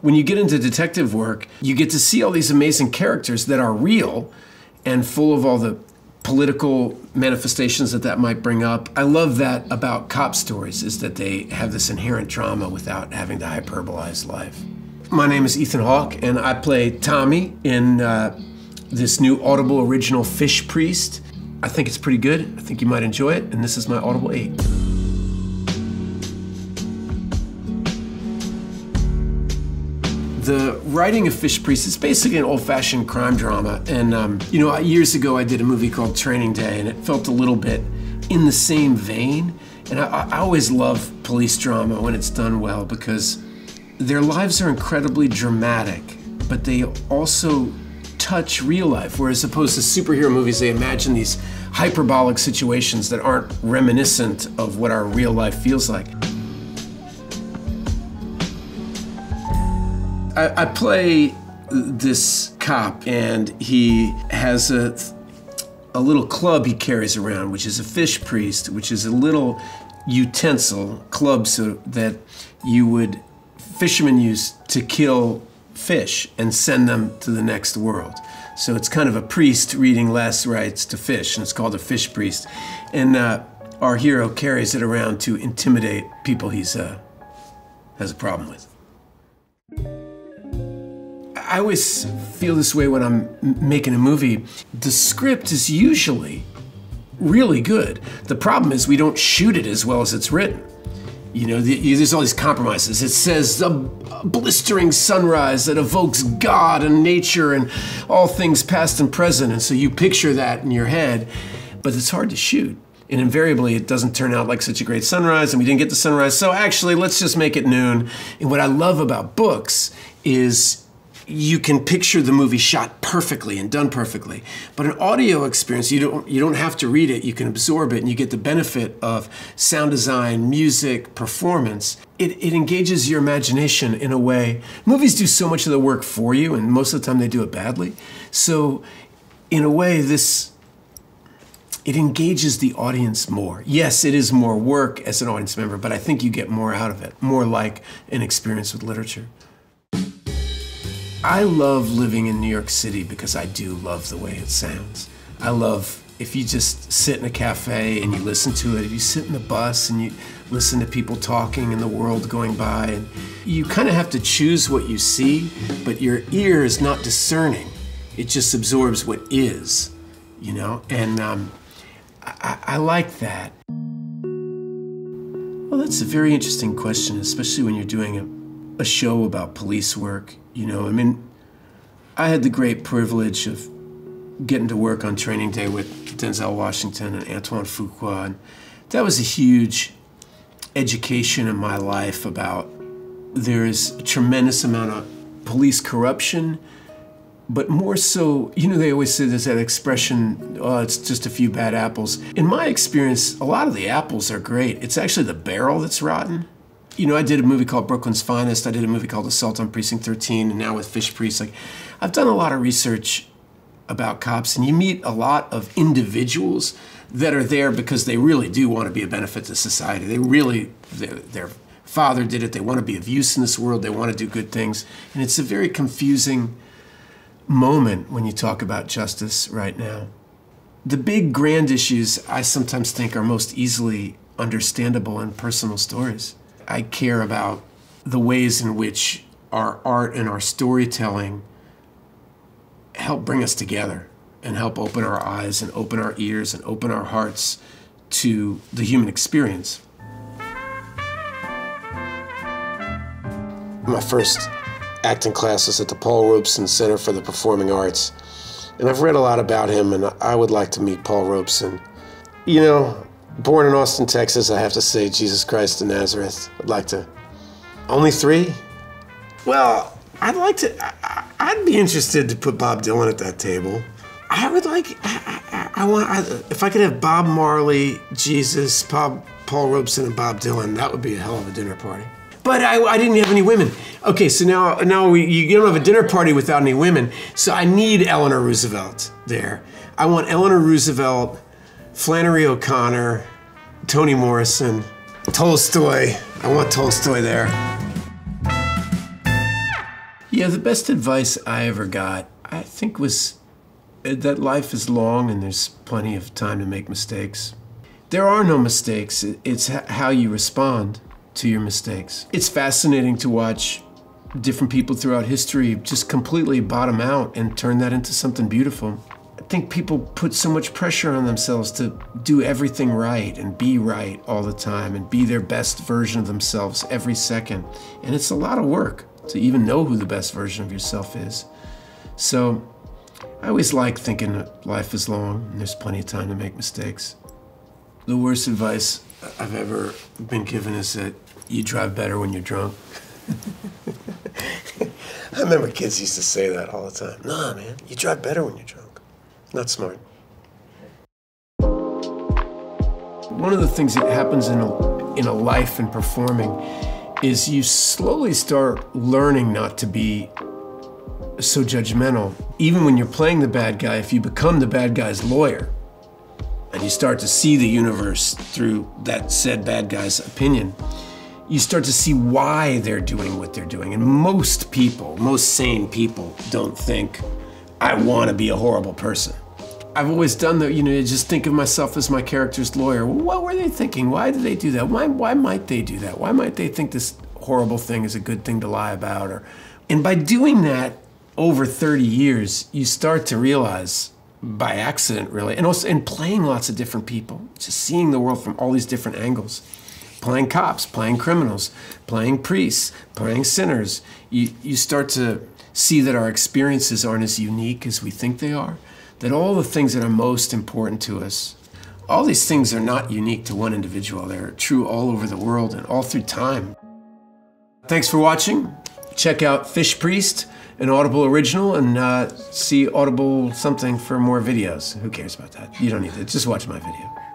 when you get into detective work, you get to see all these amazing characters that are real and full of all the political manifestations that that might bring up. I love that about cop stories is that they have this inherent drama without having to hyperbolize life. My name is Ethan Hawke, and I play Tommy in uh, this new Audible original Fishpriest. I think it's pretty good. I think you might enjoy it, and this is my Audible 8. The writing of Fishpriest is basically an old-fashioned crime drama. And um, you know, years ago I did a movie called Training Day, and it felt a little bit in the same vein. And I, I always love police drama when it's done well because their lives are incredibly dramatic, but they also touch real life. Whereas opposed to superhero movies, they imagine these hyperbolic situations that aren't reminiscent of what our real life feels like. I, I play this cop, and he has a a little club he carries around, which is a fish priest, which is a little utensil club so that you would fishermen use to kill fish and send them to the next world. So it's kind of a priest reading last rites to fish, and it's called a fish priest. And uh, our hero carries it around to intimidate people he's uh, has a problem with. I always feel this way when I'm making a movie. The script is usually really good. The problem is we don't shoot it as well as it's written. You know, there's all these compromises. It says a, blistering sunrise that evokes God and nature and all things past and present. And so you picture that in your head, but it's hard to shoot. And invariably, it doesn't turn out like such a great sunrise, and we didn't get the sunrise. So actually, let's just make it noon. And what I love about books is you can picture the movie shot perfectly and done perfectly. But an audio experience, you don't you don't have to read it, you can absorb it and you get the benefit of sound design, music, performance. It, it engages your imagination in a way. Movies do so much of the work for you, and most of the time they do it badly. So in a way, this it engages the audience more. Yes, it is more work as an audience member, but I think you get more out of it, more like an experience with literature. I love living in New York City because I do love the way it sounds. I love if you just sit in a cafe and you listen to it, if you sit in the bus and you listen to people talking and the world going by, and you kind of have to choose what you see, but your ear is not discerning. It just absorbs what is, you know? And um, I, I like that. Well, that's a very interesting question, especially when you're doing a a show about police work. You know, I mean, I had the great privilege of getting to work on training day with Denzel Washington and Antoine Fuqua. And that was a huge education in my life about there is a tremendous amount of police corruption, but more so, you know, they always say there's that expression, oh, it's just a few bad apples. In my experience, a lot of the apples are great. It's actually the barrel that's rotten you know, I did a movie called Brooklyn's Finest. I did a movie called Assault on Precinct 13, and now with Fishpriest. Like, I've done a lot of research about cops, and you meet a lot of individuals that are there because they really do want to be a benefit to society. They really, their father did it. They want to be of use in this world. They want to do good things, and it's a very confusing moment when you talk about justice right now. The big grand issues I sometimes think are most easily understandable in personal stories. I care about the ways in which our art and our storytelling help bring us together and help open our eyes and open our ears and open our hearts to the human experience. My first acting class was at the Paul Robeson Center for the Performing Arts. And I've read a lot about him, and I would like to meet Paul Robeson. You know, Born in Austin, Texas, I have to say Jesus Christ of Nazareth. I'd like to. Only three? Well, I'd like to. I, would be interested to put Bob Dylan at that table. I would like. I, I, I want. I, if I could have Bob Marley, Jesus, Bob, Paul Robeson, and Bob Dylan, that would be a hell of a dinner party. But I, I didn't have any women. Okay, so now now we, you don't have a dinner party without any women. So I need Eleanor Roosevelt there. I want Eleanor Roosevelt Flannery O'Connor, Toni Morrison, Tolstoy. I want Tolstoy there. Yeah, the best advice I ever got, I think, was uh, that life is long and there's plenty of time to make mistakes. There are no mistakes, it's how you respond to your mistakes. It's fascinating to watch different people throughout history just completely bottom out and turn that into something beautiful. I think people put so much pressure on themselves to do everything right and be right all the time and be their best version of themselves every second. And it's a lot of work to even know who the best version of yourself is. So I always like thinking that life is long and there's plenty of time to make mistakes. The worst advice I've ever been given is that you drive better when you're drunk. I remember kids used to say that all the time. Nah, man, you drive better when you're drunk. Not smart. One of the things that happens in a, in a life and performing is you slowly start learning not to be so judgmental. Even when you're playing the bad guy, if you become the bad guy's lawyer and you start to see the universe through that said bad guy's opinion, you start to see why they're doing what they're doing. And most people, most sane people, don't think, I want to be a horrible person. I've always done that, you know, just think of myself as my character's lawyer. What were they thinking? Why did they do that? Why, why might they do that? Why might they think this horrible thing is a good thing to lie about? Or, and by doing that over 30 years, you start to realize by accident, really, and also in playing lots of different people, just seeing the world from all these different angles playing cops, playing criminals, playing priests, playing sinners, you, you start to see that our experiences aren't as unique as we think they are, that all the things that are most important to us, all these things are not unique to one individual. They're true all over the world and all through time. Thanks for watching. Check out Fishpriest, an Audible original, and uh, see Audible something for more videos. Who cares about that? You don't need to. Just watch my video.